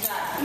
Is that